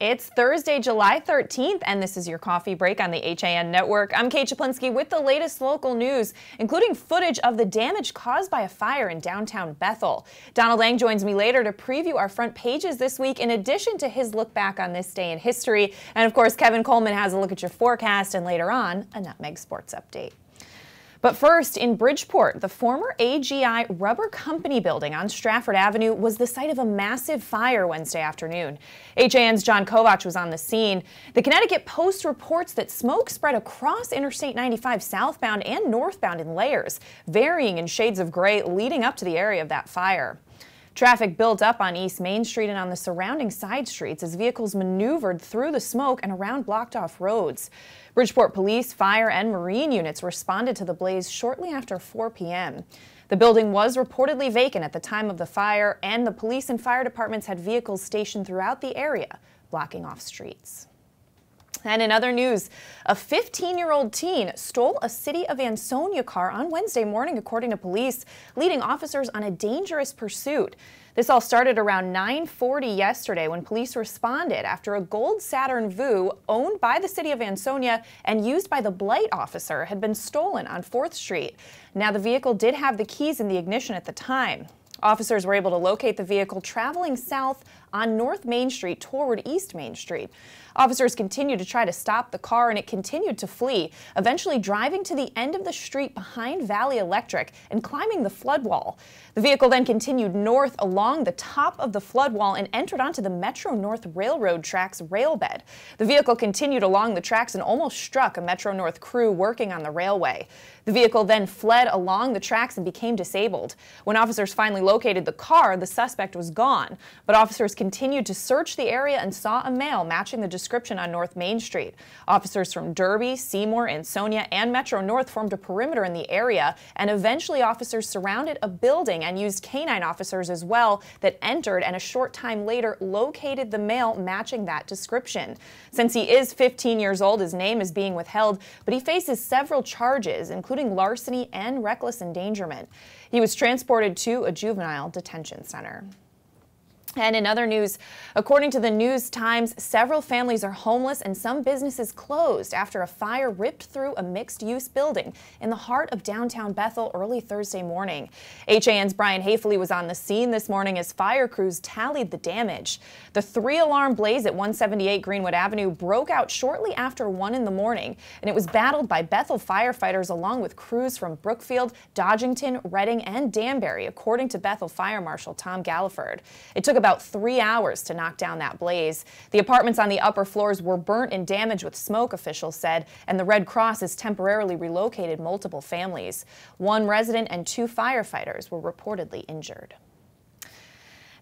It's Thursday, July 13th, and this is your coffee break on the HAN network. I'm Kate Czaplinski with the latest local news, including footage of the damage caused by a fire in downtown Bethel. Donald Eng joins me later to preview our front pages this week, in addition to his look back on this day in history. And of course, Kevin Coleman has a look at your forecast, and later on, a Nutmeg Sports update. But first, in Bridgeport, the former AGI Rubber Company building on Stratford Avenue was the site of a massive fire Wednesday afternoon. HAN's John Kovach was on the scene. The Connecticut Post reports that smoke spread across Interstate 95 southbound and northbound in layers, varying in shades of gray leading up to the area of that fire. Traffic built up on East Main Street and on the surrounding side streets as vehicles maneuvered through the smoke and around blocked off roads. Bridgeport police, fire, and marine units responded to the blaze shortly after 4 p.m. The building was reportedly vacant at the time of the fire, and the police and fire departments had vehicles stationed throughout the area, blocking off streets. And in other news, a 15-year-old teen stole a City of Ansonia car on Wednesday morning, according to police, leading officers on a dangerous pursuit. This all started around 9:40 yesterday when police responded after a gold Saturn VU owned by the City of Ansonia and used by the Blight officer had been stolen on 4th Street. Now the vehicle did have the keys in the ignition at the time. Officers were able to locate the vehicle traveling south on North Main Street toward East Main Street. Officers continued to try to stop the car and it continued to flee, eventually driving to the end of the street behind Valley Electric and climbing the flood wall. The vehicle then continued north along the top of the flood wall and entered onto the Metro North Railroad tracks rail bed. The vehicle continued along the tracks and almost struck a Metro North crew working on the railway. The vehicle then fled along the tracks and became disabled. When officers finally located the car, the suspect was gone, but officers continued to search the area and saw a male matching the description on North Main Street. Officers from Derby, Seymour, Ansonia, and Metro North formed a perimeter in the area, and eventually officers surrounded a building and used canine officers as well that entered and a short time later located the male matching that description. Since he is 15 years old, his name is being withheld, but he faces several charges, including larceny and reckless endangerment. He was transported to a juvenile detention center. And in other news, according to the News Times, several families are homeless and some businesses closed after a fire ripped through a mixed-use building in the heart of downtown Bethel early Thursday morning. HAN's Brian Hafele was on the scene this morning as fire crews tallied the damage. The three-alarm blaze at 178 Greenwood Avenue broke out shortly after 1 in the morning, and it was battled by Bethel firefighters along with crews from Brookfield, Doddingtown, Redding, and Danbury, according to Bethel Fire Marshal Tom Galliford. It took about three hours to knock down that blaze. The apartments on the upper floors were burnt and damaged with smoke, officials said, and the Red Cross has temporarily relocated multiple families. One resident and two firefighters were reportedly injured.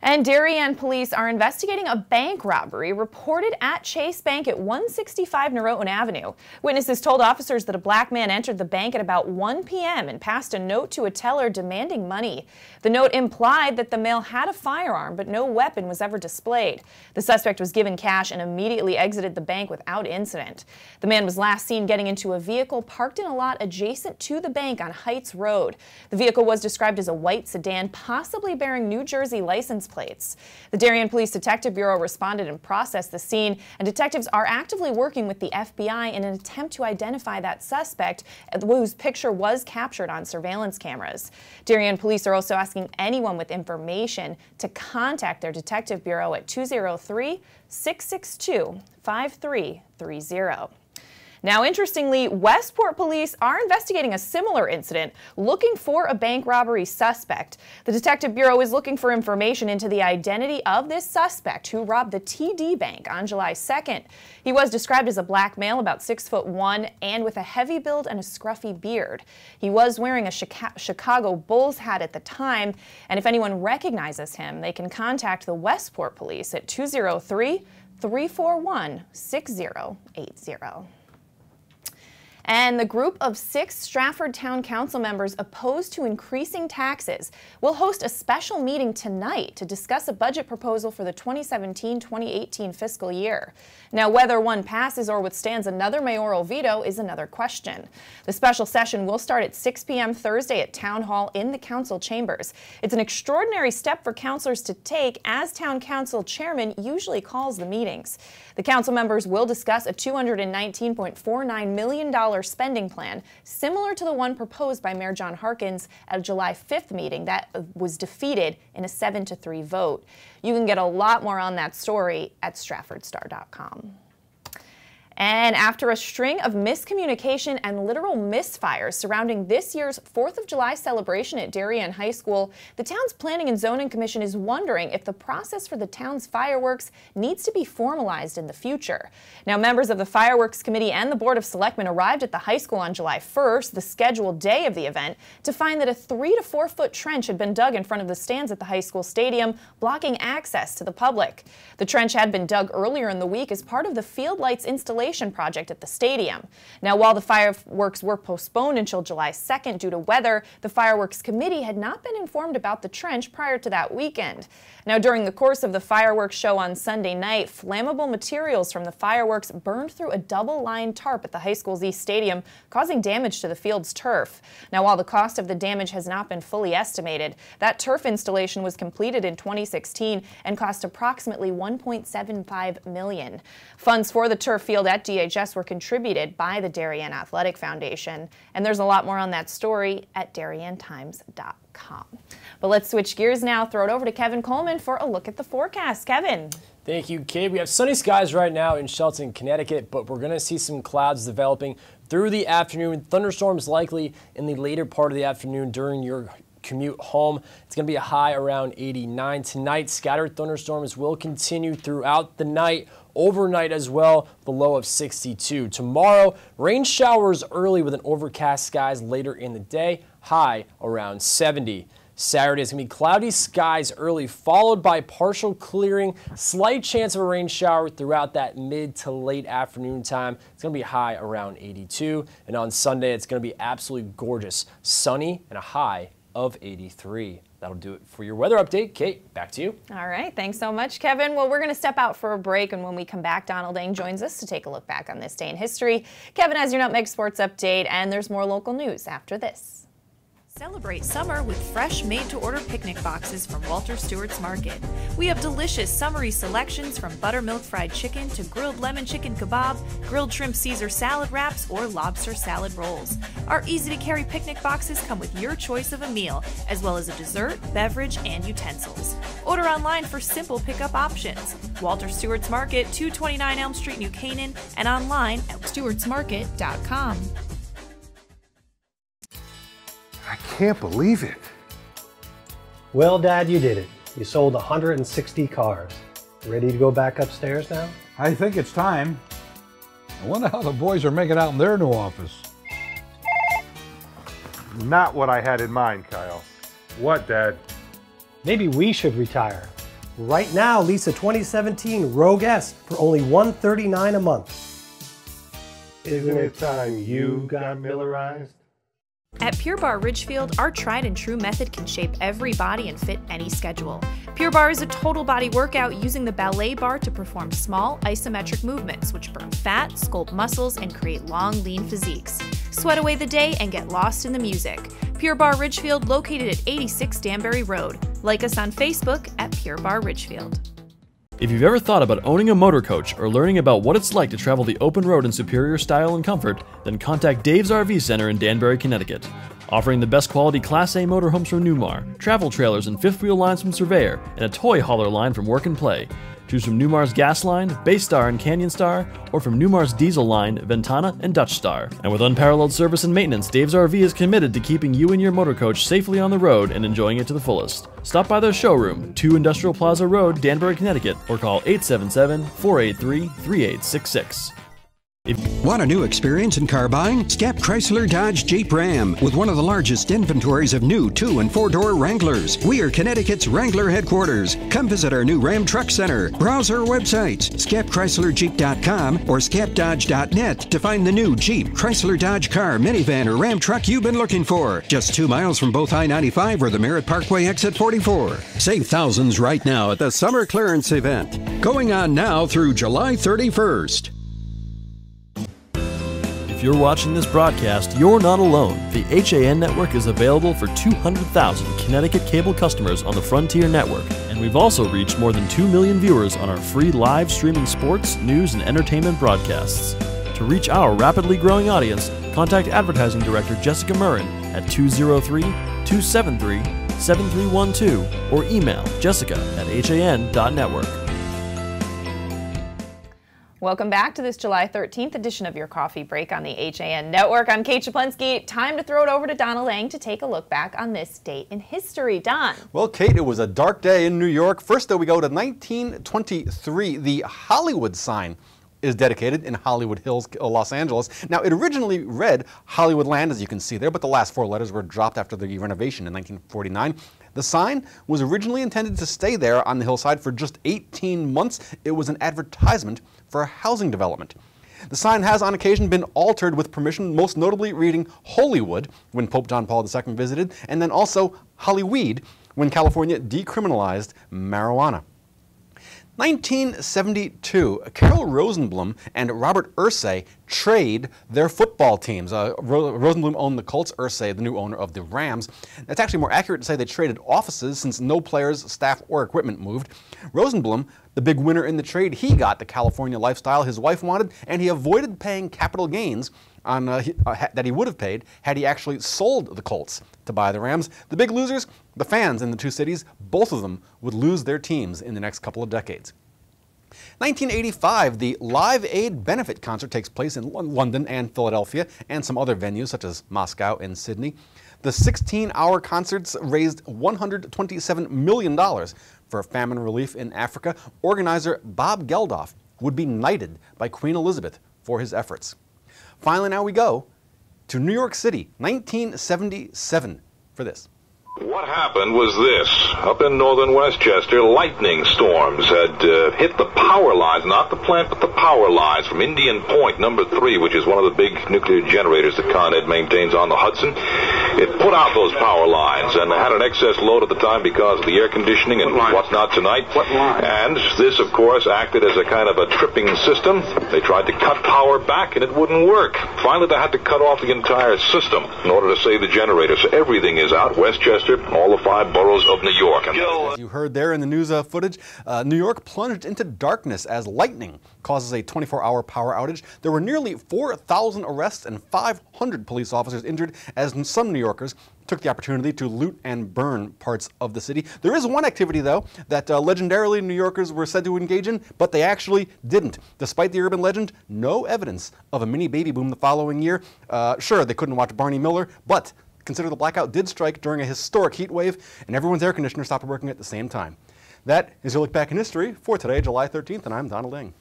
And Darien police are investigating a bank robbery reported at Chase Bank at 165 Noroton Avenue. Witnesses told officers that a black man entered the bank at about 1 p.m. and passed a note to a teller demanding money. The note implied that the male had a firearm, but no weapon was ever displayed. The suspect was given cash and immediately exited the bank without incident. The man was last seen getting into a vehicle parked in a lot adjacent to the bank on Heights Road. The vehicle was described as a white sedan, possibly bearing New Jersey license plates. The Darien Police Detective Bureau responded and processed the scene, and detectives are actively working with the FBI in an attempt to identify that suspect, whose picture was captured on surveillance cameras. Darien police are also asking anyone with information to contact their detective bureau at 203 662 5330. Now, interestingly, Westport police are investigating a similar incident, looking for a bank robbery suspect. The Detective Bureau is looking for information into the identity of this suspect who robbed the TD Bank on July 2nd. He was described as a black male, about six foot one, and with a heavy build and a scruffy beard. He was wearing a Chicago Bulls hat at the time, and if anyone recognizes him, they can contact the Westport police at 203 341 6080. And the group of six Stratford Town Council members opposed to increasing taxes will host a special meeting tonight to discuss a budget proposal for the 2017-2018 fiscal year. Now, whether one passes or withstands another mayoral veto is another question. The special session will start at 6 p.m. Thursday at Town Hall in the council chambers. It's an extraordinary step for councilors to take as Town Council chairman usually calls the meetings. The council members will discuss a $219.49 million spending plan, similar to the one proposed by Mayor John Harkins at a July 5th meeting that was defeated in a 7 to 3 vote. You can get a lot more on that story at StratfordStar.com. And after a string of miscommunication and literal misfires surrounding this year's 4th of July celebration at Darien High School, the town's Planning and Zoning Commission is wondering if the process for the town's fireworks needs to be formalized in the future. Now, members of the Fireworks Committee and the Board of Selectmen arrived at the high school on July 1st, the scheduled day of the event, to find that a three to four foot trench had been dug in front of the stands at the high school stadium, blocking access to the public. The trench had been dug earlier in the week as part of the field lights installation project at the stadium. Now, while the fireworks were postponed until July 2nd due to weather, the Fireworks Committee had not been informed about the trench prior to that weekend. Now, during the course of the fireworks show on Sunday night, flammable materials from the fireworks burned through a double-lined tarp at the high school's East Stadium, causing damage to the field's turf. Now, while the cost of the damage has not been fully estimated, that turf installation was completed in 2016 and cost approximately 1.75 million. Funds for the turf field at DHS were contributed by the Darien Athletic Foundation. And there's a lot more on that story at DarienTimes.com. But let's switch gears now, throw it over to Kevin Coleman for a look at the forecast. Kevin. Thank you, Kate. We have sunny skies right now in Shelton, Connecticut, but we're going to see some clouds developing through the afternoon. Thunderstorms likely in the later part of the afternoon during your commute home. It's going to be a high around 89 tonight. Scattered thunderstorms will continue throughout the night overnight as well, the low of 62. Tomorrow, rain showers early with an overcast skies later in the day, high around 70. Saturday is going to be cloudy skies early, followed by partial clearing, slight chance of a rain shower throughout that mid to late afternoon time. It's going to be high around 82. And on Sunday, it's going to be absolutely gorgeous, sunny and a high of 83. That'll do it for your weather update. Kate, back to you. All right. Thanks so much, Kevin. Well, we're going to step out for a break, and when we come back, Donald Eng joins us to take a look back on this day in history. Kevin has your Nutmeg Sports update, and there's more local news after this. Celebrate summer with fresh made-to-order picnic boxes from Walter Stewart's Market. We have delicious summery selections from buttermilk fried chicken to grilled lemon chicken kebab, grilled shrimp Caesar salad wraps, or lobster salad rolls. Our easy-to-carry picnic boxes come with your choice of a meal, as well as a dessert, beverage, and utensils. Order online for simple pickup options. Walter Stewart's Market, 229 Elm Street, New Canaan, and online at stewartsmarket.com. can't believe it. Well, Dad, you did it. You sold 160 cars. Ready to go back upstairs now? I think it's time. I wonder how the boys are making out in their new office. Not what I had in mind, Kyle. What, Dad? Maybe we should retire. Right now, lease a 2017 Rogue S for only 139 a month. Isn't it time you got Millerized? At Pure Barre Ridgefield, our tried and true method can shape every body and fit any schedule. Pure Barre is a total body workout using the ballet barre to perform small, isometric movements which burn fat, sculpt muscles, and create long, lean physiques. Sweat away the day and get lost in the music. Pure Barre Ridgefield, located at 86 Danbury Road. Like us on Facebook at Pure Barre Ridgefield. If you've ever thought about owning a motor coach or learning about what it's like to travel the open road in superior style and comfort, then contact Dave's RV Center in Danbury, Connecticut. Offering the best quality Class A motorhomes from Newmar, travel trailers and fifth wheel lines from Surveyor, and a toy hauler line from Work and Play. Choose from Newmar's Gas Line, Baystar and Canyon Star, or from Newmar's Diesel Line, Ventana and Dutch Star. And with unparalleled service and maintenance, Dave's RV is committed to keeping you and your motor coach safely on the road and enjoying it to the fullest. Stop by their showroom, 2 Industrial Plaza Road, Danbury, Connecticut, or call 877 483 3866. Want a new experience in car buying? Scap Chrysler Dodge Jeep Ram with one of the largest inventories of new two and four door Wranglers. We are Connecticut's Wrangler headquarters. Come visit our new Ram Truck Center. Browse our websites, scapchryslerjeep.com or scapdodge.net to find the new Jeep, Chrysler Dodge car, minivan, or Ram truck you've been looking for. Just two miles from both I 95 or the Merritt Parkway exit 44. Save thousands right now at the summer clearance event. Going on now through July 31st. If you're watching this broadcast, you're not alone. The HAN network is available for 200,000 Connecticut cable customers on the Frontier network, and we've also reached more than 2 million viewers on our free live streaming sports, news, and entertainment broadcasts. To reach our rapidly growing audience, contact Advertising Director Jessica Murrin at 203 273 7312 or email jessica at han.network. Welcome back to this July 13th edition of your coffee break on the HAN network. I'm Kate Czaplinski. Time to throw it over to Donald Eng to take a look back on this date in history. Don. Well, Kate, it was a dark day in New York. First, though, we go to 1923. The Hollywood sign is dedicated in Hollywood Hills, uh, Los Angeles. Now, it originally read Hollywood Land, as you can see there, but the last four letters were dropped after the renovation in 1949. The sign was originally intended to stay there on the hillside for just 18 months. It was an advertisement for a housing development. The sign has on occasion been altered with permission, most notably reading Holywood when Pope John Paul II visited, and then also Hollyweed when California decriminalized marijuana. 1972, Carroll Rosenbloom and Robert Irsay trade their football teams. Uh, Ro Rosenbloom owned the Colts, Irsay the new owner of the Rams. It's actually more accurate to say they traded offices since no players, staff, or equipment moved. Rosenbloom, the big winner in the trade, he got the California lifestyle his wife wanted, and he avoided paying capital gains on, uh, uh, that he would have paid had he actually sold the Colts to buy the Rams. The big losers, the fans in the two cities, both of them would lose their teams in the next couple of decades. 1985, the Live Aid benefit concert takes place in London and Philadelphia and some other venues such as Moscow and Sydney. The 16 hour concerts raised $127 million for famine relief in Africa. Organizer Bob Geldof would be knighted by Queen Elizabeth for his efforts. Finally, now we go to New York City, 1977, for this. What happened was this. Up in northern Westchester, lightning storms had uh, hit the power lines, not the plant, but the power lines from Indian Point, number three, which is one of the big nuclear generators that Con Ed maintains on the Hudson. It put out those power lines and had an excess load at the time because of the air conditioning and what whatnot tonight. What line? And this, of course, acted as a kind of a tripping system. They tried to cut power back and it wouldn't work. Finally, they had to cut off the entire system in order to save the generator. So everything is out. Westchester all the five boroughs of New York. As you heard there in the news uh, footage, uh, New York plunged into darkness as lightning causes a 24-hour power outage. There were nearly 4,000 arrests and 500 police officers injured as some New Yorkers took the opportunity to loot and burn parts of the city. There is one activity, though, that uh, legendarily New Yorkers were said to engage in, but they actually didn't. Despite the urban legend, no evidence of a mini baby boom the following year. Uh, sure, they couldn't watch Barney Miller, but Consider the blackout did strike during a historic heat wave, and everyone's air conditioner stopped working at the same time. That is your look back in history for today, July 13th, and I'm Donald Eng.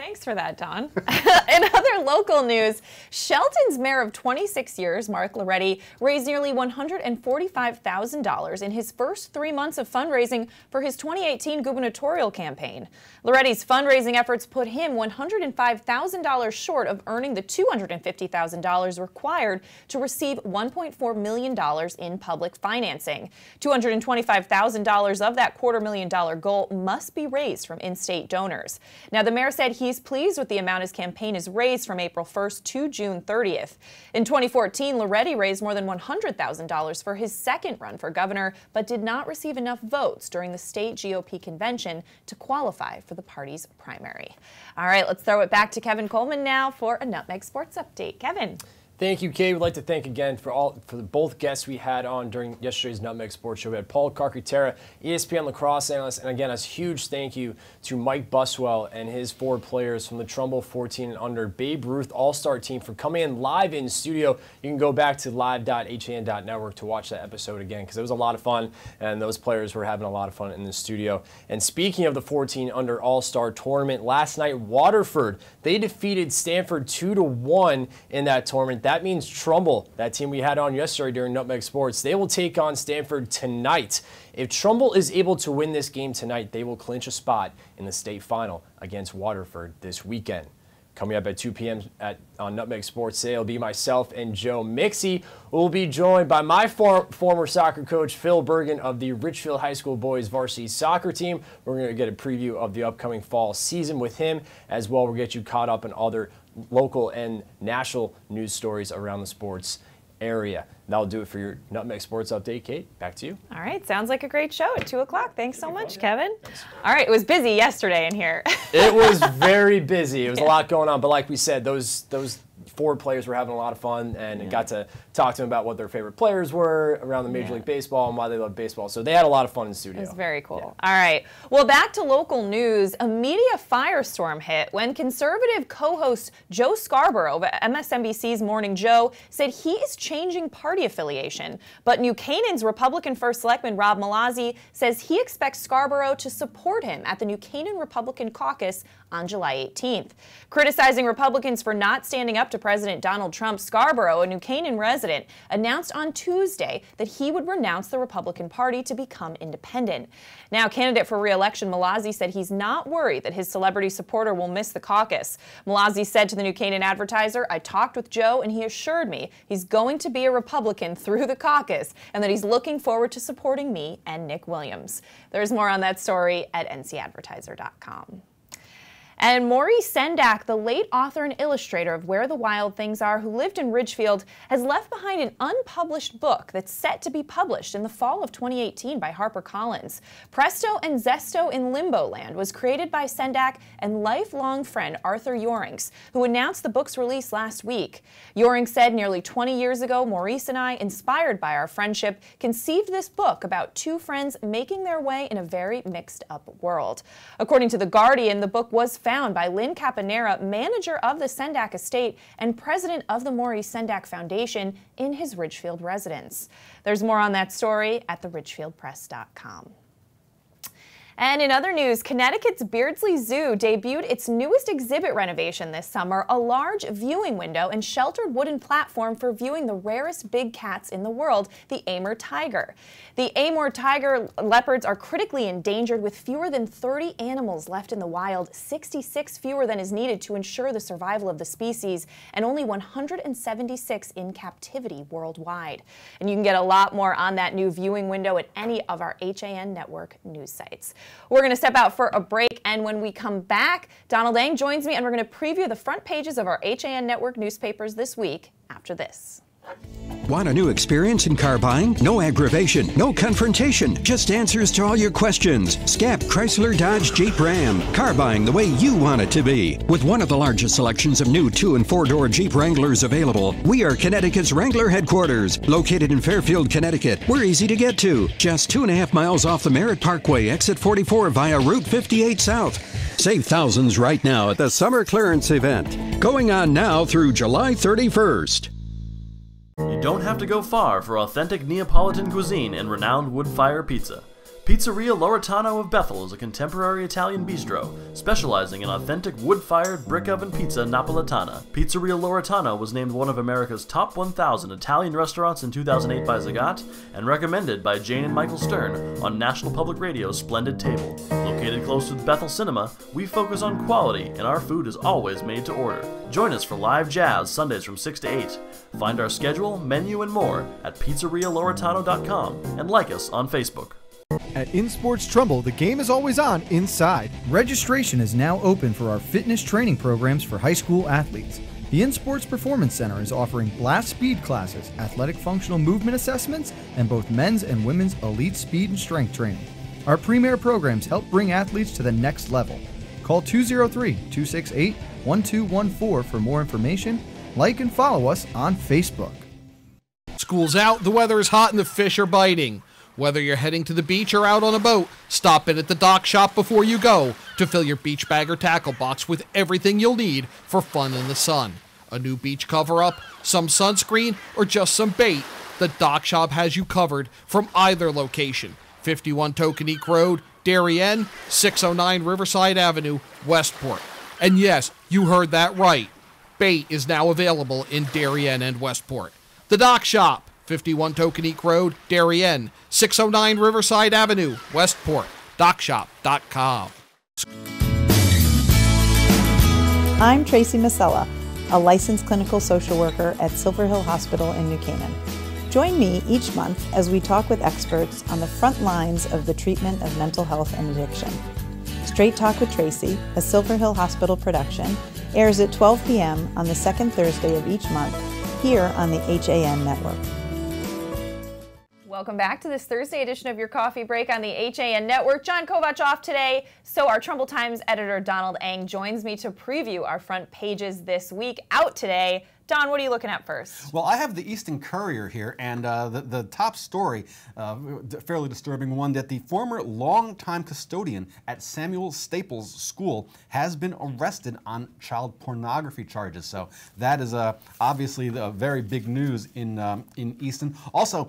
Thanks for that, Don. in other local news, Shelton's mayor of 26 years, Mark Lauretti, raised nearly $145,000 in his first three months of fundraising for his 2018 gubernatorial campaign. Lauretti's fundraising efforts put him $105,000 short of earning the $250,000 required to receive $1.4 million in public financing. $225,000 of that quarter million dollar goal must be raised from in-state donors. Now, the mayor said he he's pleased with the amount his campaign has raised from April 1st to June 30th. In 2014, Lauretti raised more than $100,000 for his second run for governor, but did not receive enough votes during the state GOP convention to qualify for the party's primary. All right, let's throw it back to Kevin Coleman now for a Nutmeg Sports Update. Kevin. Thank you, Kate. We'd like to thank again for all for both guests we had on during yesterday's Nutmeg Sports Show. We had Paul Carcaterra, ESPN lacrosse analyst, and again, a huge thank you to Mike Buswell and his four players from the Trumbull 14 and under Babe Ruth All-Star team for coming in live in studio. You can go back to live.han.network to watch that episode again because it was a lot of fun, and those players were having a lot of fun in the studio. And speaking of the 14 under All-Star tournament, last night Waterford they defeated Stamford two to one in that tournament. That means Trumbull, that team we had on yesterday during Nutmeg Sports, they will take on Stamford tonight. If Trumbull is able to win this game tonight, they will clinch a spot in the state final against Waterford this weekend. Coming up at 2 p.m. At, on Nutmeg Sports Today will be myself and Joe Mixie. We'll be joined by my for, former soccer coach, Phil Bergen of the Richfield High School boys varsity soccer team. We're going to get a preview of the upcoming fall season with him as well. We'll get you caught up in other local and national news stories around the sports area. That'll do it for your Nutmeg Sports Update, Kate. Back to you. All right, sounds like a great show at 2 o'clock. Thanks so much, Kevin. All right, it was busy yesterday in here. it was very busy. It was yeah. a lot going on, but like we said, those those four players were having a lot of fun and yeah. got to talk to them about what their favorite players were around the Major yeah. League Baseball and why they love baseball. So they had a lot of fun in the studio. It was very cool. Yeah. All right. Well, back to local news. A media firestorm hit when conservative co-host Joe Scarborough of MSNBC's Morning Joe said he is changing party affiliation. But New Canaan's Republican First Selectman Rob Mallozzi says he expects Scarborough to support him at the New Canaan Republican Caucus on July 18th. Criticizing Republicans for not standing up to President Donald Trump, Scarborough, a New Canaan resident, announced on Tuesday that he would renounce the Republican Party to become independent. Now, candidate for re-election Mallozzi said he's not worried that his celebrity supporter will miss the caucus. Mallozzi said to the New Canaan Advertiser, I talked with Joe and he assured me he's going to be a Republican through the caucus and that he's looking forward to supporting me and Nick Williams. There's more on that story at ncadvertiser.com. And Maurice Sendak, the late author and illustrator of Where the Wild Things Are, who lived in Ridgefield, has left behind an unpublished book that's set to be published in the fall of 2018 by HarperCollins. Presto and Zesto in Limbo Land was created by Sendak and lifelong friend Arthur Yorinks, who announced the book's release last week. Yorinks said nearly 20 years ago, Maurice and I, inspired by our friendship, conceived this book about two friends making their way in a very mixed up world. According to The Guardian, the book was found found by Lynn Caponera, manager of the Sendak estate and president of the Maurice Sendak Foundation, in his Ridgefield residence. There's more on that story at theridgefieldpress.com. And in other news, Connecticut's Beardsley Zoo debuted its newest exhibit renovation this summer, a large viewing window and sheltered wooden platform for viewing the rarest big cats in the world, the Amur tiger. The Amur tiger leopards are critically endangered with fewer than 30 animals left in the wild, 66 fewer than is needed to ensure the survival of the species, and only 176 in captivity worldwide. And you can get a lot more on that new viewing window at any of our HAN network news sites. We're going to step out for a break, and when we come back, Donald Eng joins me, and we're going to preview the front pages of our HAN Network newspapers this week after this. Want a new experience in car buying? No aggravation, no confrontation, just answers to all your questions. Scap Chrysler Dodge Jeep Ram. Car buying the way you want it to be. With one of the largest selections of new two and four door Jeep Wranglers available, we are Connecticut's Wrangler headquarters. Located in Fairfield, Connecticut, we're easy to get to. Just two and a half miles off the Merritt Parkway, exit 44 via Route 58 South. Save thousands right now at the summer clearance event. Going on now through July 31st. You don't have to go far for authentic Neapolitan cuisine and renowned wood fire pizza. Pizzeria Lauretano of Bethel is a contemporary Italian bistro, specializing in authentic wood-fired brick oven pizza Napolitana. Pizzeria Lauretano was named one of America's top 1,000 Italian restaurants in 2008 by Zagat, and recommended by Jane and Michael Stern on National Public Radio's Splendid Table. Located close to the Bethel Cinema, we focus on quality, and our food is always made to order. Join us for live jazz Sundays from 6 to 8. Find our schedule, menu, and more at pizzerialauretano.com and like us on Facebook. At InSports Trumbull, the game is always on inside. Registration is now open for our fitness training programs for high school athletes. The InSports Performance Center is offering blast speed classes, athletic functional movement assessments, and both men's and women's elite speed and strength training. Our premier programs help bring athletes to the next level. Call 203 268 1214 for more information Like and follow us on Facebook. School's out, the weather is hot, and the fish are biting. Whether you're heading to the beach or out on a boat, stop in at the dock shop before you go to fill your beach bag or tackle box with everything you'll need for fun in the sun. A new beach cover up, some sunscreen, or just some bait, the dock shop has you covered from either location 51 Tokeneke Road, Darien, 609 Riverside Avenue, Westport. And yes, you heard that right. Bait is now available in Darien and Westport. The Dock Shop, 51 Tokeneke Road, Darien, 609 Riverside Avenue, Westport. DockShop.com. I'm Tracy Masella, a licensed clinical social worker at Silver Hill Hospital in New Canaan. Join me each month as we talk with experts on the front lines of the treatment of mental health and addiction. Straight Talk with Tracy, a Silver Hill Hospital production, airs at 12 p.m. on the second Thursday of each month here on the HAN network. Welcome back to this Thursday edition of your coffee break on the HAN network. John Kovach off today, so our Trumbull Times editor Donald Eng joins me to preview our front pages this week. Out today, Don, what are you looking at first? Well, I have the Easton Courier here, and uh, the, the top story, uh, fairly disturbing one, that the former longtime custodian at Samuel Staples School has been arrested on child pornography charges. So that is uh, obviously the very big news in, um, in Easton. Also,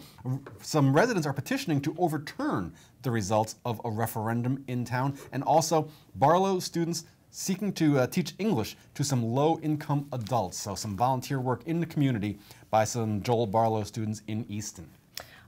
some residents are petitioning to overturn the results of a referendum in town, and also Barlow students seeking to uh, teach English to some low-income adults. So some volunteer work in the community by some Joel Barlow students in Easton.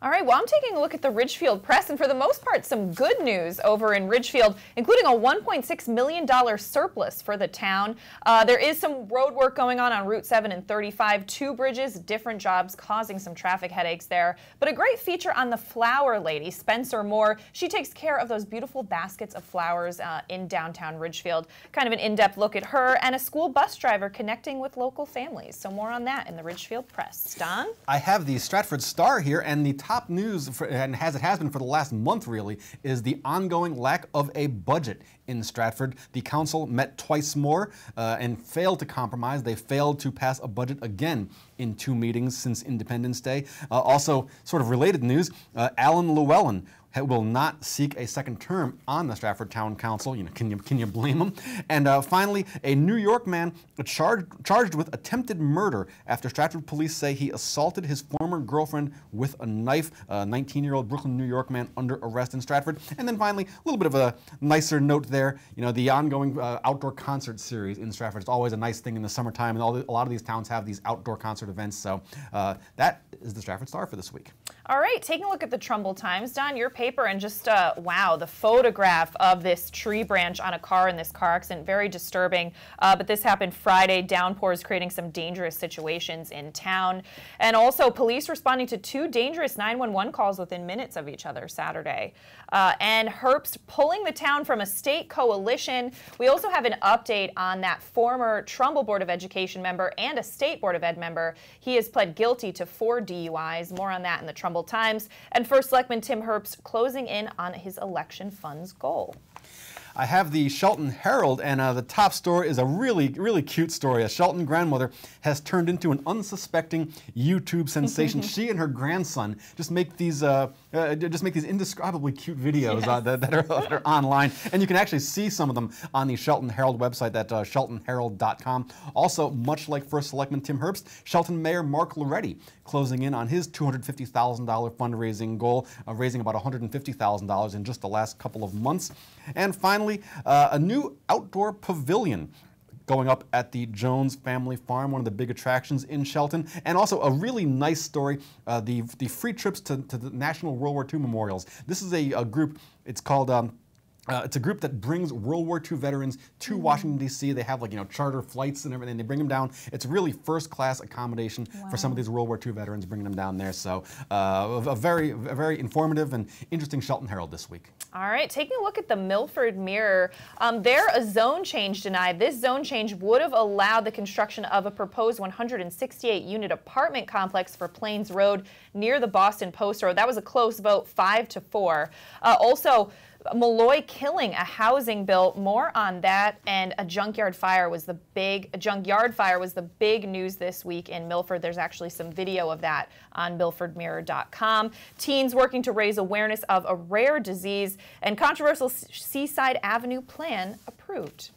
All right, well, I'm taking a look at the Ridgefield Press, and for the most part, some good news over in Ridgefield, including a $1.6 million surplus for the town. Uh, there is some road work going on on Route 7 and 35, two bridges, different jobs, causing some traffic headaches there. But a great feature on the flower lady, Spencer Moore. She takes care of those beautiful baskets of flowers uh, in downtown Ridgefield. Kind of an in-depth look at her and a school bus driver connecting with local families. So more on that in the Ridgefield Press. Don? I have the Stratford Star here, and the top top news, for, and as it has been for the last month really, is the ongoing lack of a budget in Stratford. The council met twice more uh, and failed to compromise. They failed to pass a budget again in two meetings since Independence Day. Uh, also, sort of related news, uh, Alan Llewellyn will not seek a second term on the Stratford Town Council. You know, can you can you blame him? And uh, finally, a New York man charged charged with attempted murder after Stratford police say he assaulted his former girlfriend with a knife. A 19-year-old Brooklyn, New York man under arrest in Stratford. And then finally, a little bit of a nicer note there. You know, the ongoing uh, outdoor concert series in Stratford. It's always a nice thing in the summertime, and the, a lot of these towns have these outdoor concert events. So uh, that is the Stratford Star for this week. All right, taking a look at the Trumbull Times, Don, your paper, and just uh, wow, the photograph of this tree branch on a car in this car accident, very disturbing. Uh, but this happened Friday. Downpours creating some dangerous situations in town. And also, police responding to two dangerous 911 calls within minutes of each other Saturday. Uh, and Herbst pulling the town from a state coalition. We also have an update on that former Trumbull Board of Education member and a state Board of Ed member. He has pled guilty to four DUIs. More on that in the Trumbull Times. And First Selectman Tim Herbst closing in on his election funds goal. I have the Shelton Herald, and uh, the top story is a really, really cute story. A Shelton grandmother has turned into an unsuspecting YouTube sensation. she and her grandson just make these, uh, uh, just make these indescribably cute videos uh, yes. that, that, are, that, are, online, and you can actually see some of them on the Shelton Herald website, at uh, sheltonherald.com. Also, much like First Selectman Tim Herbst, Shelton Mayor Mark Lauretti closing in on his $250,000 fundraising goal, uh, raising about $150,000 in just the last couple of months. And finally, uh, a new outdoor pavilion going up at the Jones family farm, one of the big attractions in Shelton. And also a really nice story, uh, the, the free trips to, to the National World War II Memorials. This is a, a group, it's called um, uh, it's a group that brings World War II veterans to mm-hmm. Washington D.C. They have like you know charter flights and everything. They bring them down. It's really first class accommodation wow. for some of these World War II veterans, bringing them down there. So uh, a very a very informative and interesting Shelton Herald this week. All right, taking a look at the Milford Mirror, um, there a zone change denied. This zone change would have allowed the construction of a proposed 168 unit apartment complex for Plains Road near the Boston Post Road. That was a close vote, five to four. Uh, also Malloy killing a housing bill. More on that. And a junkyard fire was the big a junkyard fire was the big news this week in Milford. There's actually some video of that on milfordmirror.com. Teens working to raise awareness of a rare disease and controversial Seaside Avenue plan approved.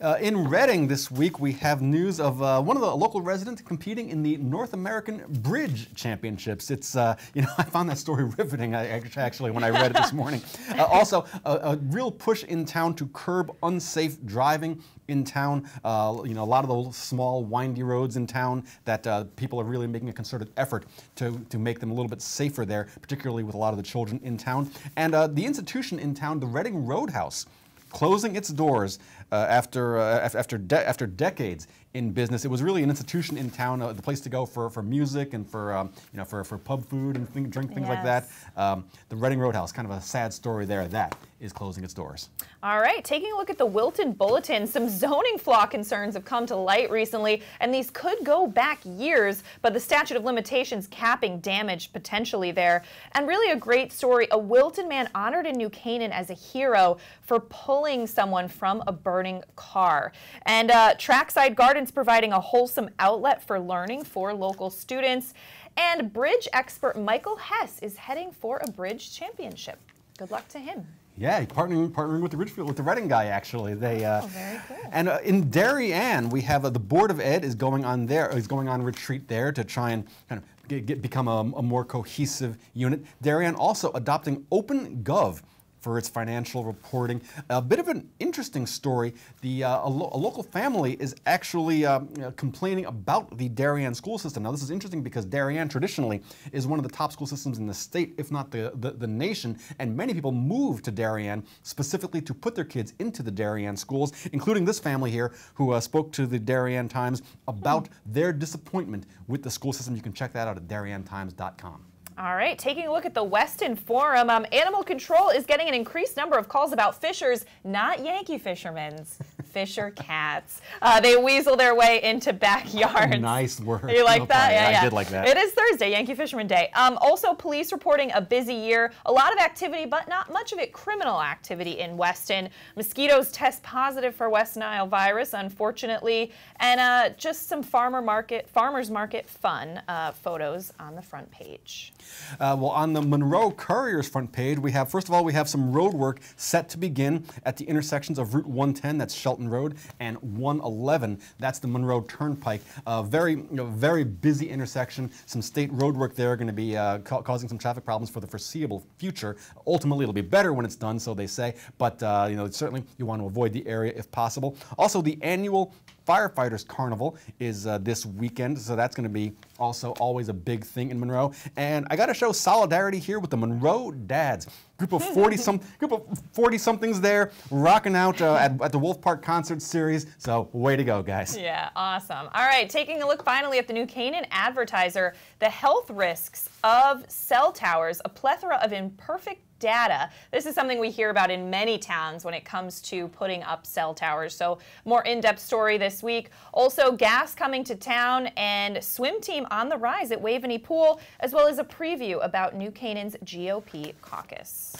Uh, in Redding this week, we have news of uh, one of the local residents competing in the North American Bridge Championships. It's, uh, you know, I found that story riveting actually when I read it this morning. Uh, also, a, a, real push in town to curb unsafe driving in town. Uh, you know, a lot of the small, windy roads in town that uh, people are really making a concerted effort to, to make them a little bit safer there, particularly with a lot of the children in town. And the institution in town, the Redding Roadhouse, closing its doors uh, after, uh, after, de after decades in business. It was really an institution in town, uh, the place to go for, for music and for, um, you know, for, for pub food and thing, drink things yes. like that. Um, the Redding Roadhouse, kind of a sad story there. That is closing its doors. All right, taking a look at the Wilton Bulletin, some zoning flaw concerns have come to light recently, and these could go back years, but the statute of limitations capping damage potentially there. And really a great story, a Wilton man honored in New Canaan as a hero for pulling someone from a burning car. And uh, Trackside Gardens providing a wholesome outlet for learning for local students. And bridge expert Michael Hess is heading for a bridge championship. Good luck to him. Yeah, partnering partnering with the Ridgefield with the Redding guy actually. They uh, oh, very cool. And uh, in Darien, we have uh, the Board of Ed is going on there is going on retreat there to try and kind of get, get become a, a more cohesive unit. Darien also adopting OpenGov for its financial reporting. A bit of an interesting story. The, uh, a, lo a, local family is actually uh, complaining about the Darien school system. Now, this is interesting because Darien traditionally is one of the top school systems in the state, if not the, the, the nation, and many people move to Darien specifically to put their kids into the Darien schools, including this family here who uh, spoke to the Darien Times about their disappointment with the school system. You can check that out at darientimes.com. All right, taking a look at the Weston Forum, um, Animal Control is getting an increased number of calls about fishers, not Yankee fishermen's, fisher cats. Uh, they weasel their way into backyards. nice word. You like that? Yeah, yeah, I did like that. It is Thursday, Yankee Fisherman Day. Um, also, police reporting a busy year. A lot of activity, but not much of it criminal activity in Weston. Mosquitoes test positive for West Nile virus, unfortunately, and uh, just some farmer market, farmers market fun uh, photos on the front page. Uh, well, on the Monroe Courier's front page, we have, first of all, we have some road work set to begin at the intersections of Route 110, that's Shelton Road, and 111, that's the Monroe Turnpike. Uh, very, you know, very busy intersection. Some state road work there going to be uh, ca causing some traffic problems for the foreseeable future. Ultimately, it'll be better when it's done, so they say, but, uh, you know, certainly you want to avoid the area if possible. Also, the annual Firefighters Carnival is uh, this weekend, so that's going to be also always a big thing in Monroe. And I got to show solidarity here with the Monroe Dads. Group of 40 some group of 40 somethings there rocking out uh, at, at the Wolfe Park Concert Series. So way to go, guys. Yeah, awesome. All right, taking a look finally at the New Canaan Advertiser, the health risks of cell towers, a plethora of imperfect data. This is something we hear about in many towns when it comes to putting up cell towers. So more in-depth story this week. Also gas coming to town and swim team on the rise at Waveny Pool, as well as a preview about New Canaan's GOP caucus.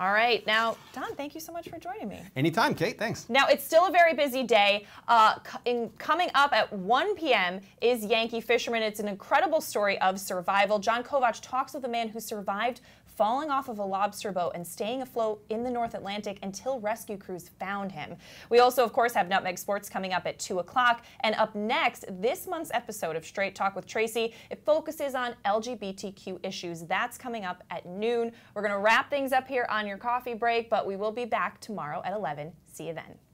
All right. Now, Don, thank you so much for joining me. Anytime, Kate. Thanks. Now, it's still a very busy day. Uh, in, coming up at 1 p.m. is Yankee Fisherman. It's an incredible story of survival. John Kovach talks with a man who survived falling off of a lobster boat and staying afloat in the North Atlantic until rescue crews found him. We also, of course, have Nutmeg Sports coming up at 2 o'clock. And up next, this month's episode of Straight Talk with Tracy, it focuses on LGBTQ issues. That's coming up at noon. We're going to wrap things up here on your coffee break, but we will be back tomorrow at 11. See you then.